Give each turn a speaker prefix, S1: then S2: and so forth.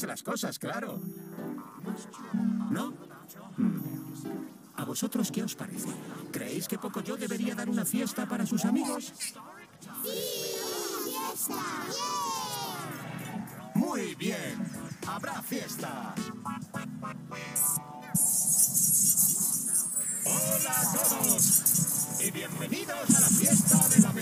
S1: Las cosas, claro. ¿No? Hmm. ¿A vosotros qué os parece? ¿Creéis que poco yo debería dar una fiesta para sus amigos?
S2: Sí, ¡Fiesta!
S1: Muy bien. Habrá fiesta. Hola a todos y bienvenidos a la fiesta de la.